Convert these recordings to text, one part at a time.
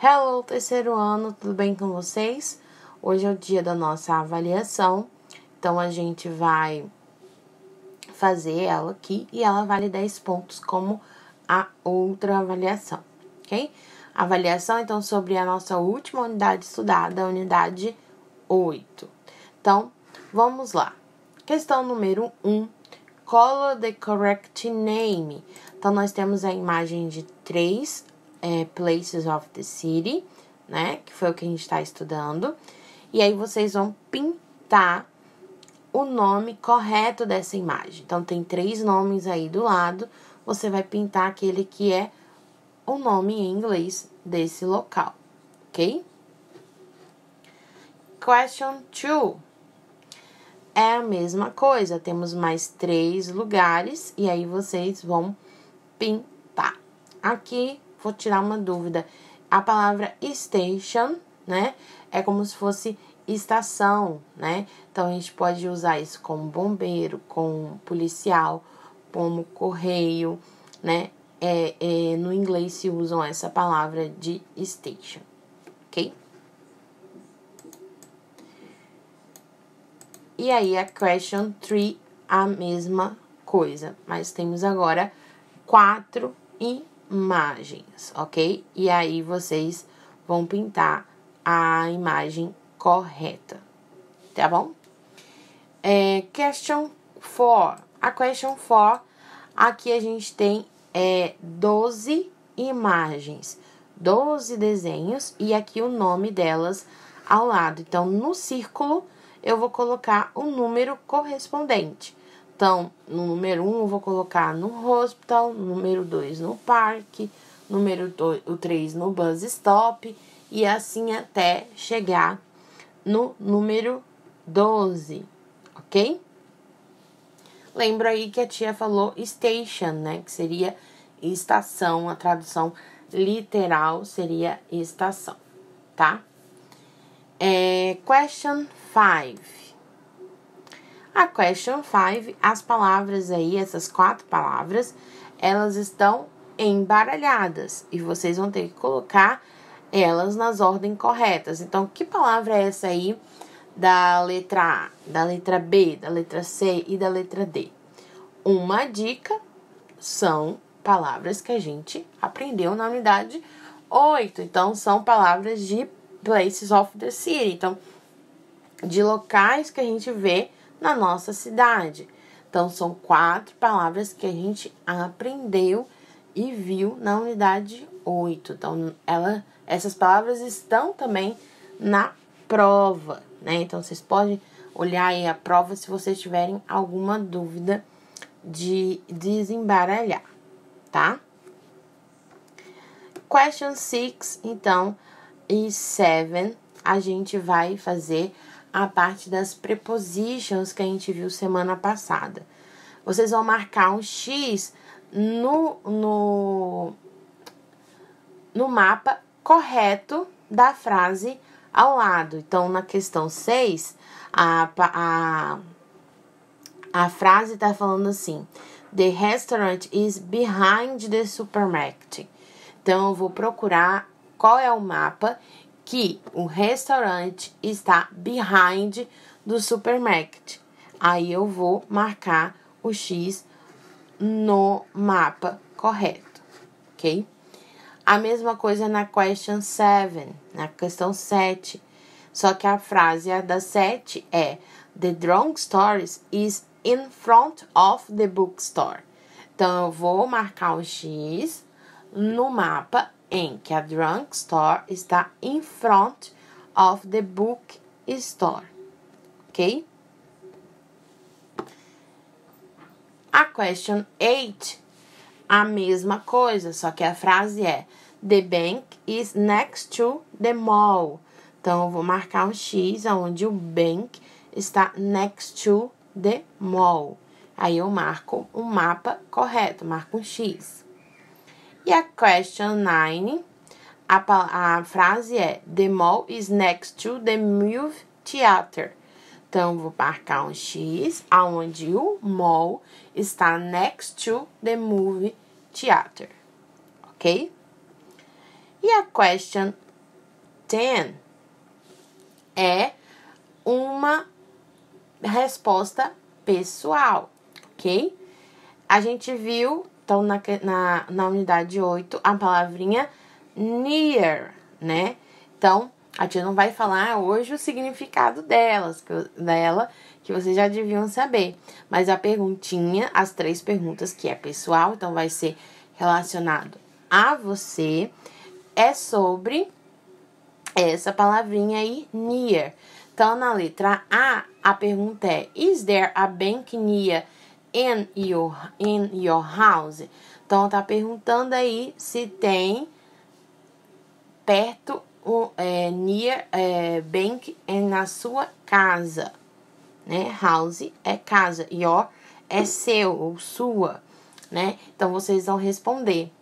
Hello, terceiro ano, tudo bem com vocês? Hoje é o dia da nossa avaliação, então a gente vai fazer ela aqui e ela vale 10 pontos como a outra avaliação, ok? Avaliação, então, sobre a nossa última unidade estudada, a unidade 8. Então, vamos lá. Questão número 1. Color the correct name. Então, nós temos a imagem de três é, Places of the City, né? Que foi o que a gente está estudando. E aí vocês vão pintar o nome correto dessa imagem. Então, tem três nomes aí do lado. Você vai pintar aquele que é o nome em inglês desse local, ok? Question 2. É a mesma coisa, temos mais três lugares e aí vocês vão pintar. Aqui vou tirar uma dúvida. A palavra station, né? É como se fosse estação, né? Então a gente pode usar isso como bombeiro, como policial, como correio, né? É, é, no inglês se usam essa palavra de station, ok? E aí a question 3, a mesma coisa, mas temos agora quatro e imagens, ok? E aí vocês vão pintar a imagem correta, tá bom? É, question 4. A question 4, aqui a gente tem é, 12 imagens, 12 desenhos e aqui o nome delas ao lado. Então, no círculo, eu vou colocar o número correspondente. Então, no número 1 um, vou colocar no hospital, número 2 no parque, número 3 no bus stop e assim até chegar no número 12, ok? Lembra aí que a tia falou station, né? Que seria estação, a tradução literal seria estação, tá? É, question 5. A question 5, as palavras aí, essas quatro palavras, elas estão embaralhadas e vocês vão ter que colocar elas nas ordens corretas. Então, que palavra é essa aí da letra A, da letra B, da letra C e da letra D? Uma dica são palavras que a gente aprendeu na unidade 8. Então, são palavras de places of the city. Então, de locais que a gente vê na nossa cidade. Então, são quatro palavras que a gente aprendeu e viu na unidade 8. Então, ela, essas palavras estão também na prova, né? Então, vocês podem olhar aí a prova se vocês tiverem alguma dúvida de desembaralhar, tá? Question 6, então, e 7, a gente vai fazer a parte das prepositions que a gente viu semana passada. Vocês vão marcar um X no, no, no mapa correto da frase ao lado. Então, na questão 6, a, a, a frase está falando assim: The restaurant is behind the supermarket. Então, eu vou procurar qual é o mapa que o restaurante está behind do supermarket. Aí eu vou marcar o X no mapa correto, ok? A mesma coisa na question 7, na questão 7. Só que a frase da 7 é The drugstore is in front of the bookstore. Então, eu vou marcar o X no mapa em que a drugstore está in front of the book store, ok? A question 8, a mesma coisa, só que a frase é The bank is next to the mall. Então, eu vou marcar um X onde o bank está next to the mall. Aí eu marco o um mapa correto, marco um X. E a question 9, a, a frase é The mall is next to the movie theater. Então, vou marcar um X, aonde o mall está next to the movie theater. Ok? E a question 10 é uma resposta pessoal, ok? A gente viu, então, na, na, na unidade 8, a palavrinha near, né? Então, a gente não vai falar hoje o significado delas, que, dela, que vocês já deviam saber. Mas a perguntinha, as três perguntas, que é pessoal, então vai ser relacionado a você, é sobre essa palavrinha aí, near. Então, na letra A, a pergunta é: Is there a bank near in your, in your house? Então, tá perguntando aí se tem perto é, near é, bank é na sua casa, né? House é casa, your é seu ou sua, né? Então vocês vão responder.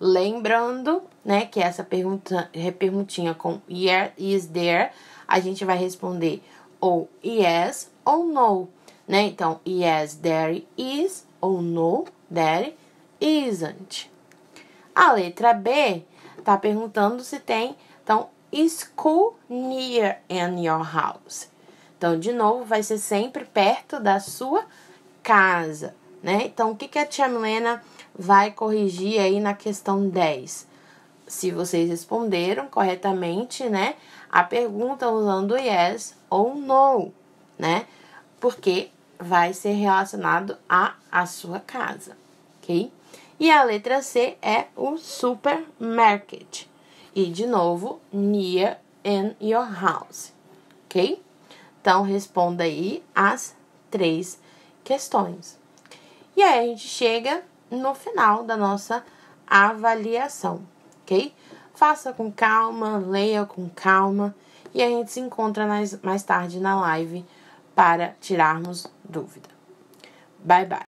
Lembrando, né, que essa pergunta, perguntinha com yeah, is there, a gente vai responder ou yes ou no, né? Então, yes, there is ou no, there isn't. A letra B tá perguntando se tem, então, school near in your house. Então, de novo, vai ser sempre perto da sua casa, né? Então, o que, que a tia Milena vai corrigir aí na questão 10? Se vocês responderam corretamente, né? A pergunta usando yes ou no, né? Porque vai ser relacionado a a sua casa, ok? E a letra C é o supermarket. E de novo, near in your house, ok? Então responda aí as três questões. E aí a gente chega no final da nossa avaliação, ok? Faça com calma, leia com calma e a gente se encontra mais tarde na live para tirarmos dúvida. Bye bye.